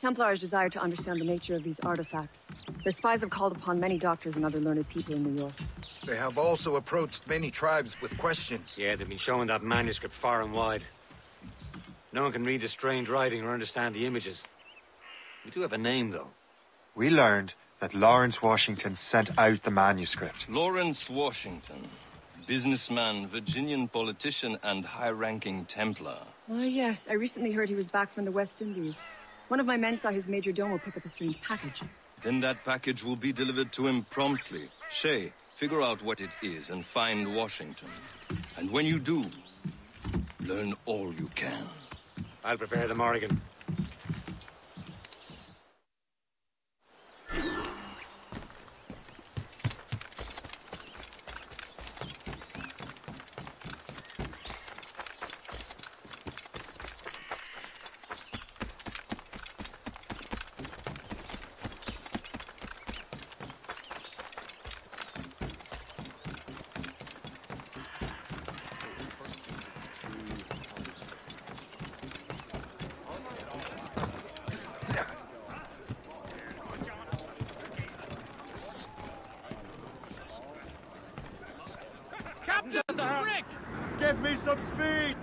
Templars desire to understand the nature of these artifacts. Their spies have called upon many doctors and other learned people in New York. They have also approached many tribes with questions. Yeah, they've been showing that manuscript far and wide. No one can read the strange writing or understand the images. We do have a name, though. We learned that Lawrence Washington sent out the manuscript. Lawrence Washington. Businessman, Virginian politician, and high-ranking Templar. Oh, yes. I recently heard he was back from the West Indies. One of my men saw his major domo pick up a strange package. Then that package will be delivered to him promptly. Shay, figure out what it is and find Washington. And when you do, learn all you can. I'll prepare the Morrigan. Give me some speed!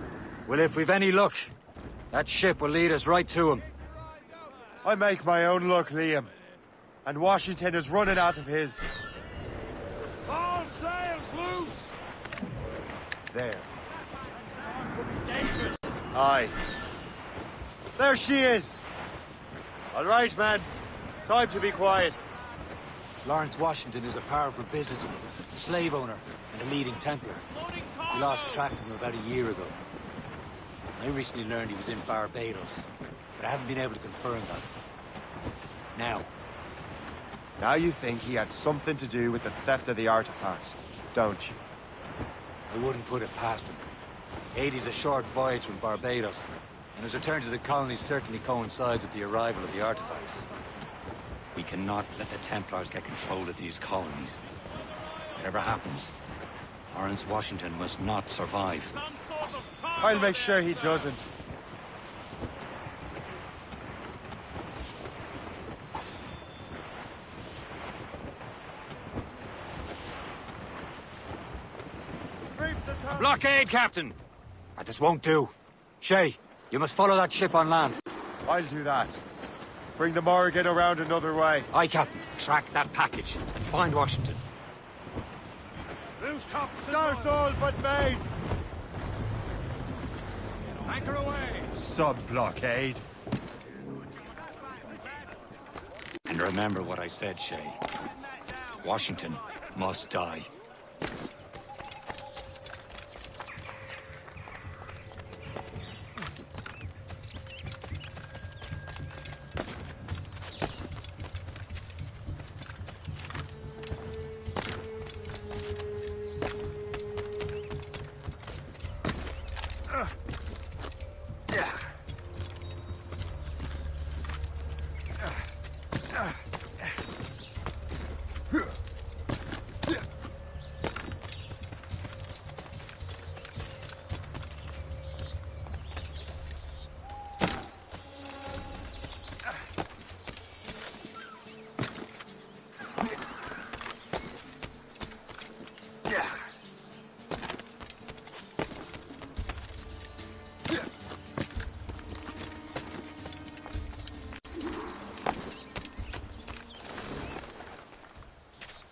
Well, if we've any luck, that ship will lead us right to him. I make my own luck, Liam. And Washington is running out of his. All sails loose! There. Dangerous! Aye. There she is! All right, man. Time to be quiet. Lawrence Washington is a powerful businessman, slave owner, and a leading Templar. We lost track of him about a year ago. I recently learned he was in Barbados, but I haven't been able to confirm that. Now, Now you think he had something to do with the theft of the artifacts, don't you? I wouldn't put it past him. Eighty's a short voyage from Barbados, and his return to the colonies certainly coincides with the arrival of the artifacts. We cannot let the Templars get control of these colonies. Whatever happens, Lawrence Washington must not survive. I'll make sure he doesn't. Blockade, Captain! That this won't do. Shay, you must follow that ship on land. I'll do that. Bring the Morrigan around another way. Aye, Captain. Track that package and find Washington. Loose tops and Stars all but mates! Anchor away! Sub-blockade. And remember what I said, Shay. Washington must die.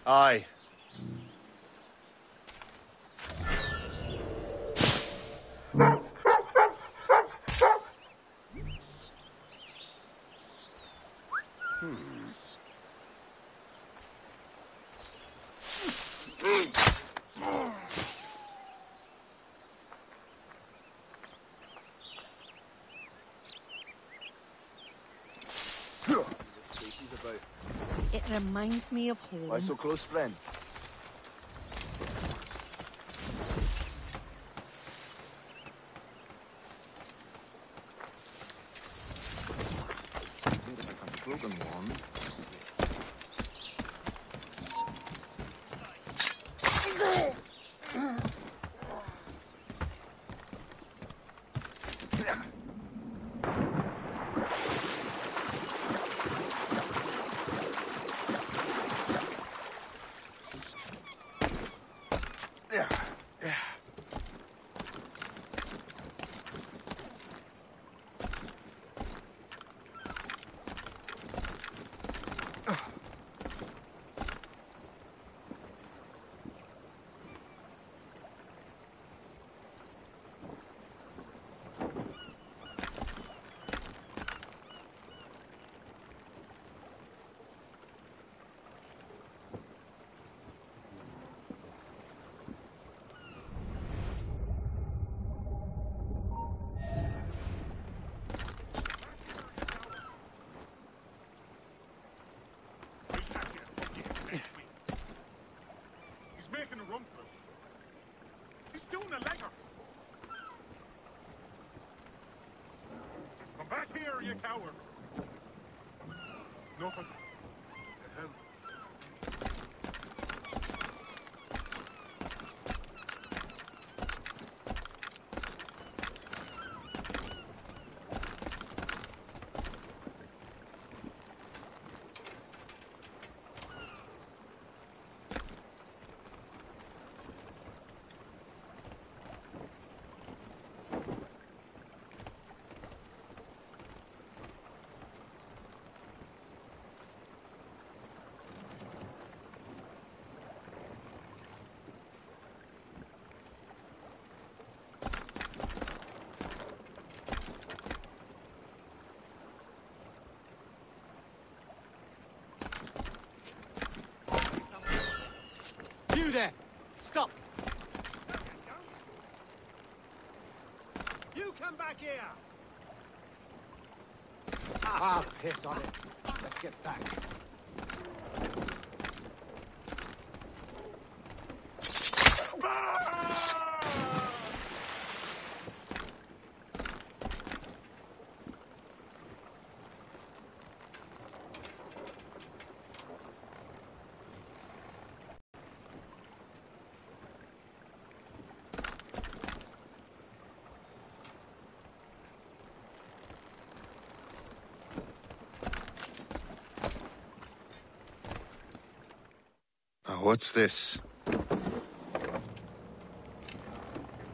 Aye. It reminds me of home. Why so close, friend? power. There! Stop! You come back here! Ah, piss on it. Let's get back. Oh, what's this?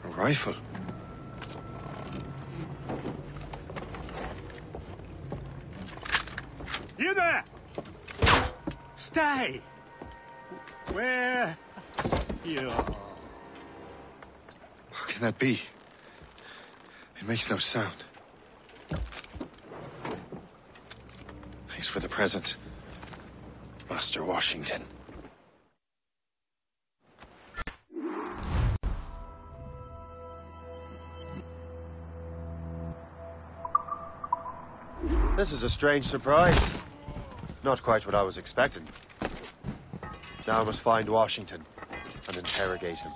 A rifle. You there! Stay! Where you are. How can that be? It makes no sound. Thanks for the present, Master Washington. This is a strange surprise. Not quite what I was expecting. Now I must find Washington and interrogate him.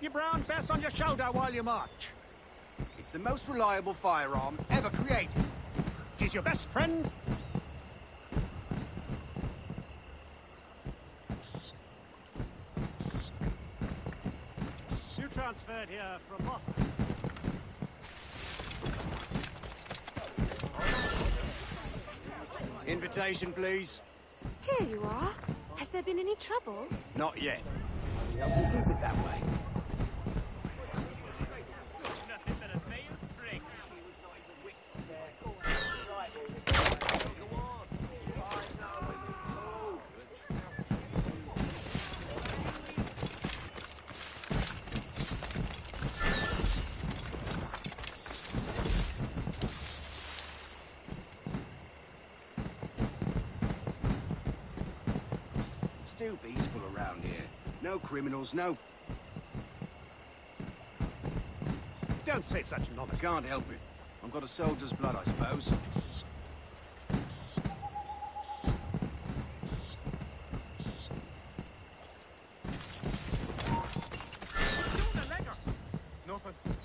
Keep your brown bess on your shoulder while you march. It's the most reliable firearm ever created. He's your best friend. You transferred here from Boston. Invitation, please. Here you are. Has there been any trouble? Not yet. Keep it that way. Still peaceful around here. No criminals, no... Don't say such I nonsense. can't help it. I've got a soldier's blood, I suppose. Nothing.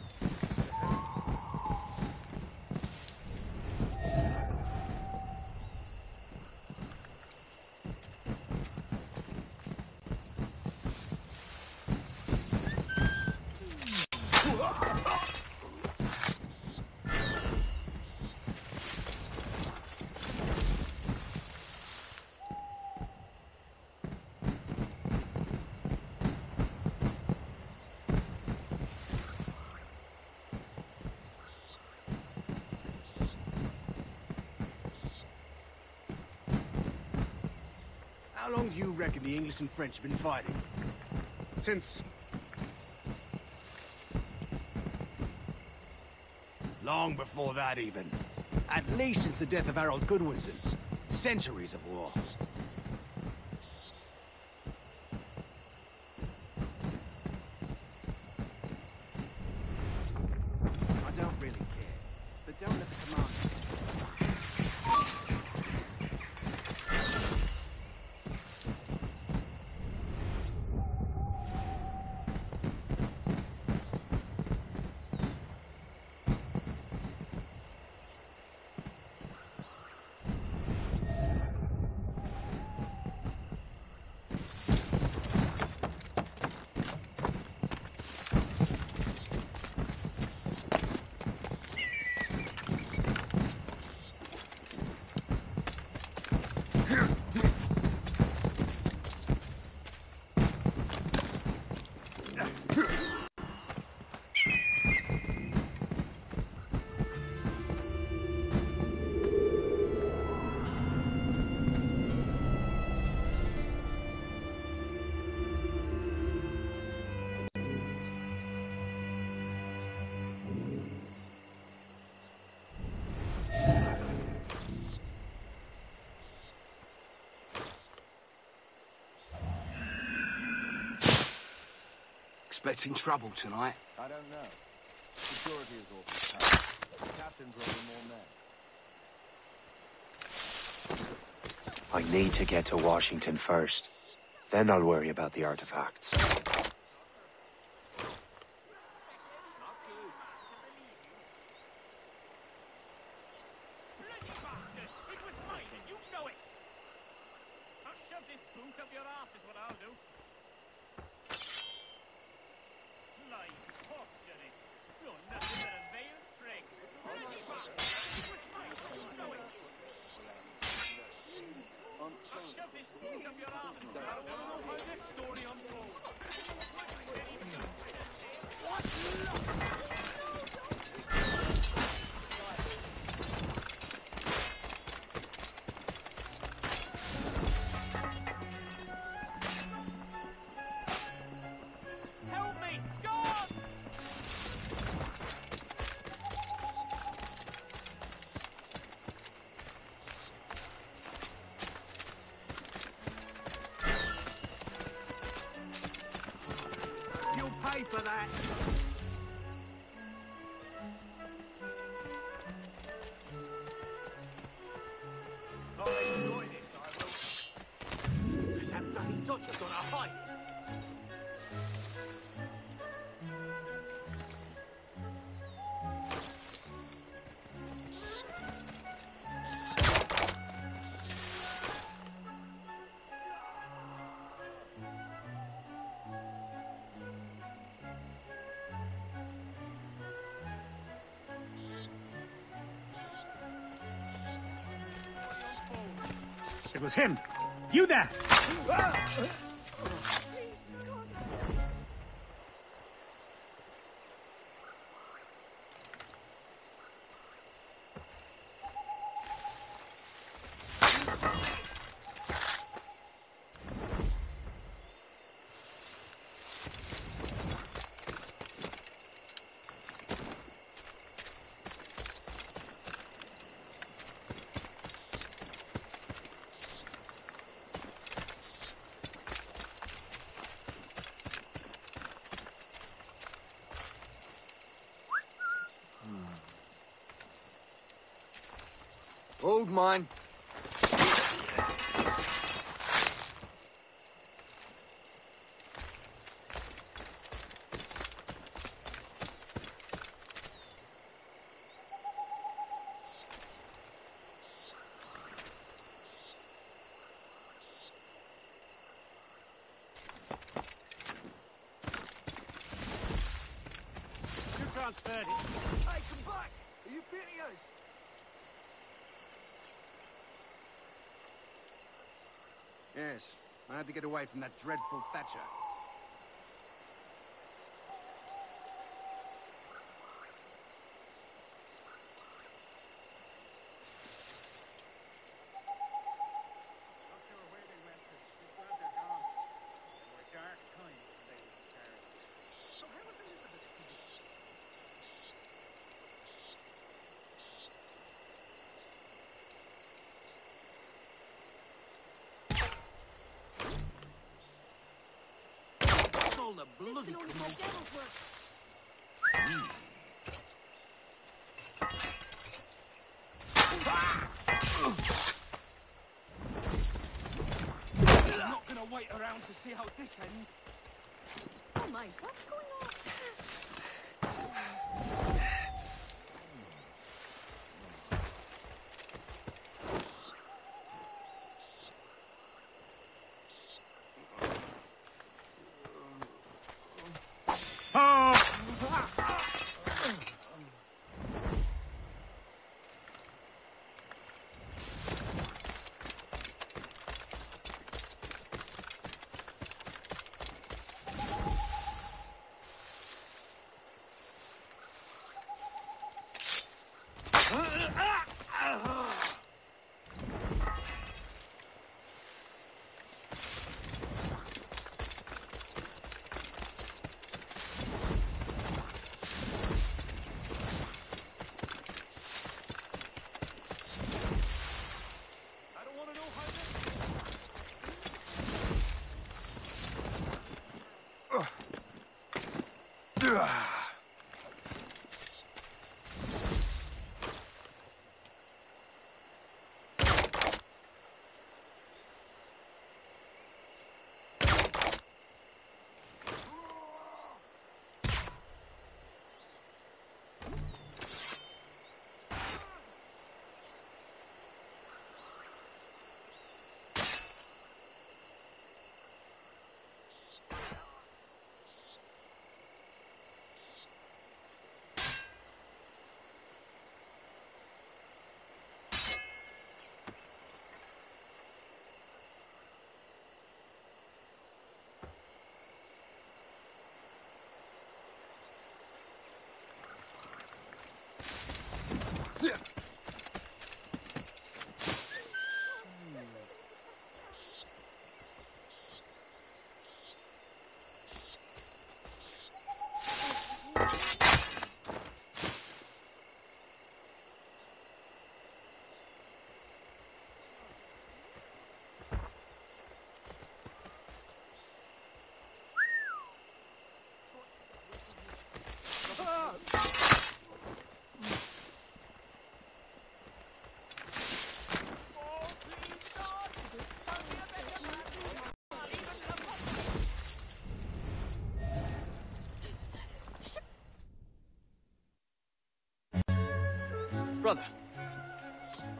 How long do you reckon the English and French have been fighting? Since Long before that, even. At least since the death of Harold Godwinson. Centuries of war. Expecting trouble tonight? I don't know. Security is awful tight. The captain's ordering more men. I need to get to Washington first. Then I'll worry about the artifacts. Pay for that. Was him. You there! Old mine. Transferred. Come back! Are you Phineas? Yes. I had to get away from that dreadful Thatcher. Not sure where they went, but we're glad they're gone. They were a dark time to say the carriage. So how was Elizabeth treated? All the bloody commotion. I'm not gonna wait around to see how this ends. Oh my, what's going on?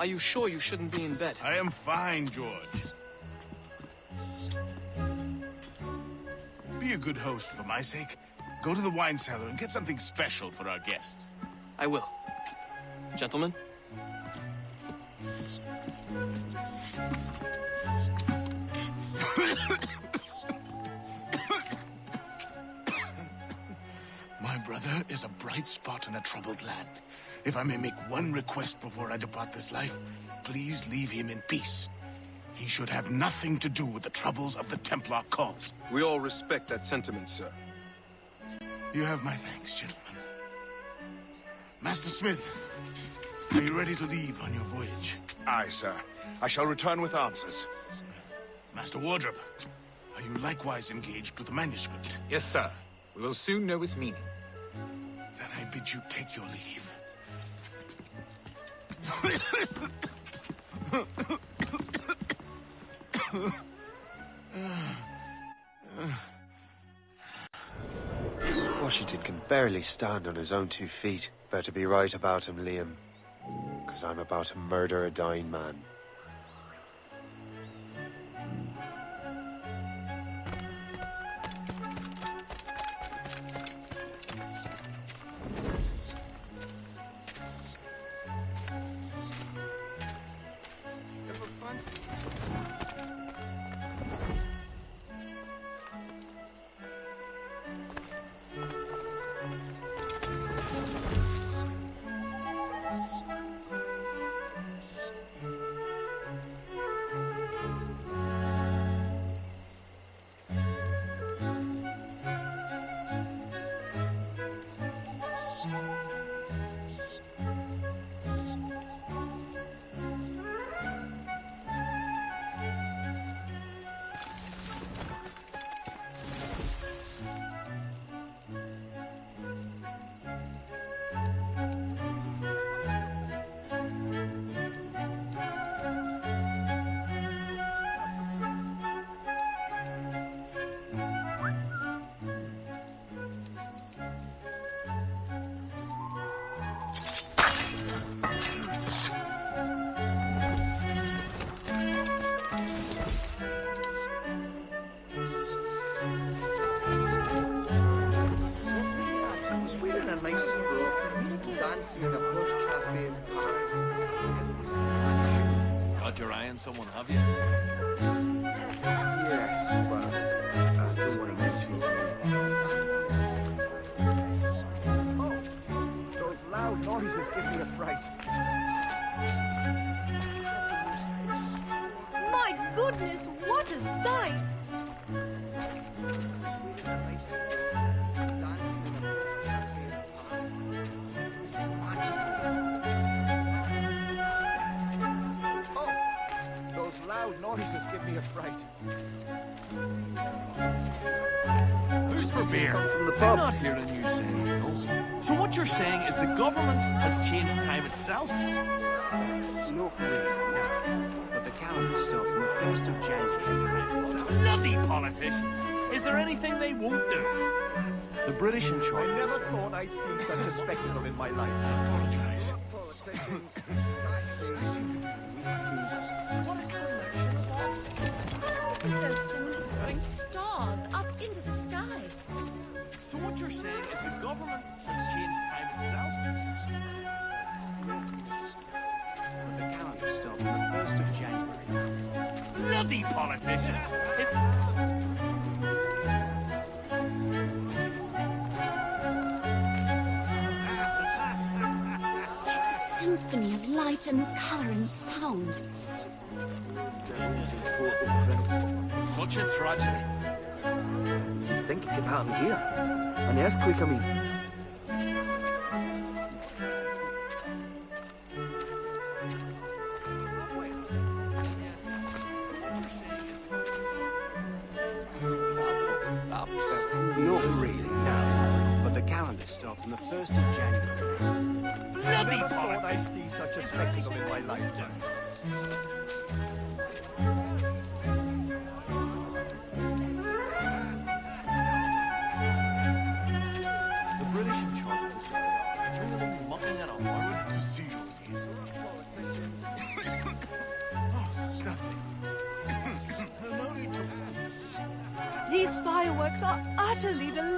Are you sure you shouldn't be in bed? I am fine, George. Be a good host for my sake. Go to the wine cellar and get something special for our guests. I will. Gentlemen? My brother is a bright spot in a troubled land. If I may make one request before I depart this life, please leave him in peace. He should have nothing to do with the troubles of the Templar cause. We all respect that sentiment, sir. You have my thanks, gentlemen. Master Smith, are you ready to leave on your voyage? Aye, sir. I shall return with answers. Master Wardrop, are you likewise engaged with the manuscript? Yes, sir. We will soon know its meaning. Then I bid you take your leave. Washington can barely stand on his own two feet. Better be right about him, Liam. Because I'm about to murder a dying man. Got your eye on someone, have you? Yes, but uh, I don't want to mention his. Oh, those loud noises give me a fright. My goodness, what a sight! Beer? From the I'm pub. not hearing you say no. So what you're saying is the government has changed time itself? Not no. But the calendar starts on the 1st of January. Bloody politicians! Is there anything they won't do? The British in charge. I never thought I'd see such a spectacle in my life. I apologize. what you're saying is the government has changed time itself? But the calendar starts on the 1st of January. Bloody politicians! It- It's a symphony of light and color and sound. Such a tragedy. Think it could happen here. An earthquake, I mean. Fireworks are utterly delightful.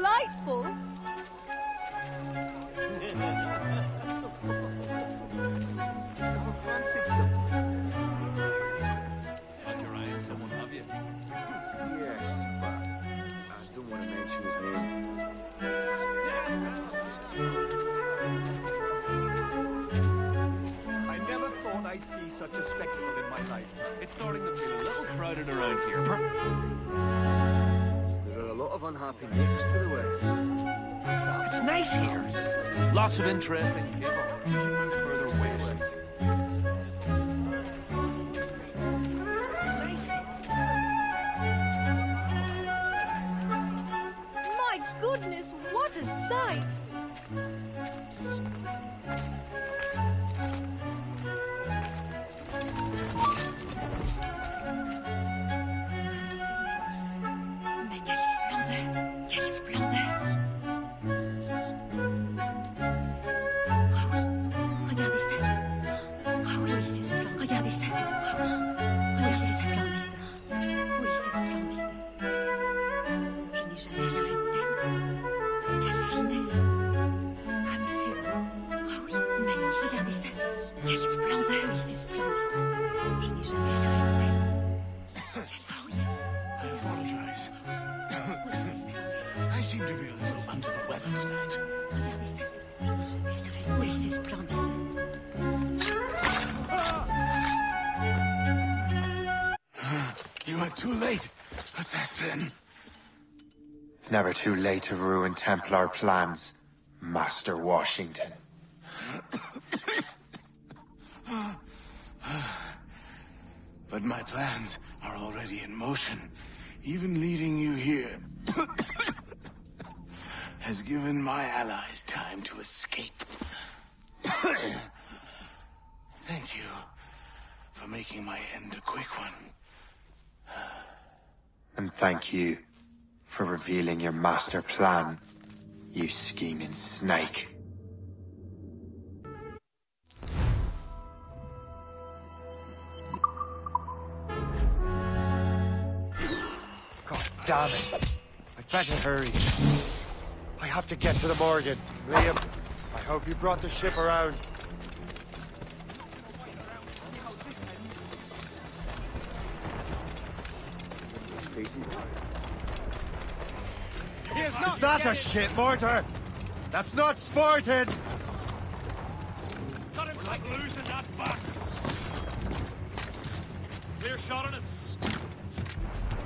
Too late, assassin. It's never too late to ruin Templar plans, Master Washington. But my plans are already in motion. Even leading you here has given my allies time to escape. Thank you for making my end a quick one. And thank you for revealing your master plan, you scheming snake. God damn it. I'd better hurry. I have to get to the Morrigan. Liam, I hope you brought the ship around. Is that a shit mortar? That's not sporting! Got him like losing that bastard. Clear shot on him.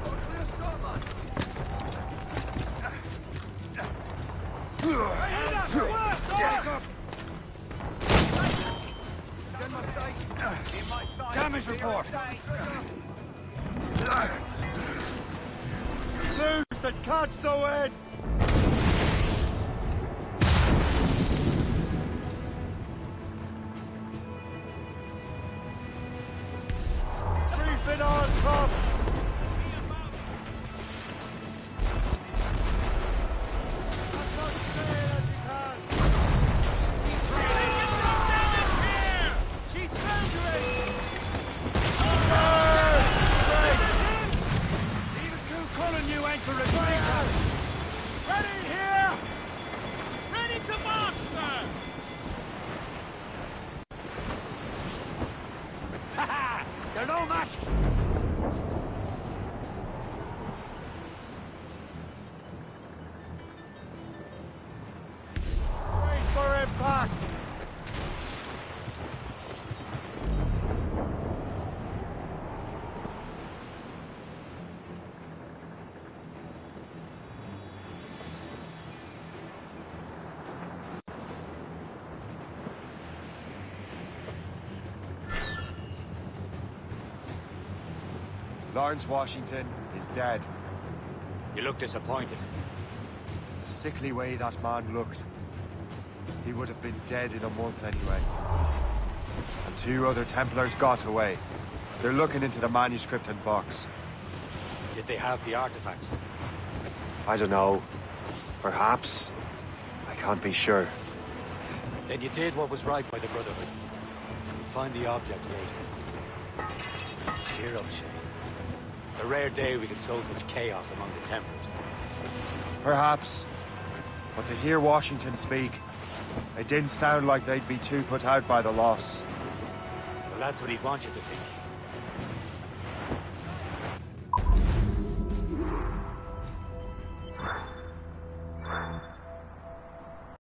Clear shot, man. Damage report. And catch the wind! Lawrence Washington is dead. You look disappointed. The sickly way that man looked. He would have been dead in a month anyway. And two other Templars got away. They're looking into the manuscript and box. Did they have the artifacts? I don't know. Perhaps. I can't be sure. Then you did what was right by the Brotherhood. Find the object later. Cheer up. It's a rare day we can sow such chaos among the Templars. Perhaps. But to hear Washington speak, it didn't sound like they'd be too put out by the loss. Well, that's what he'd want you to think.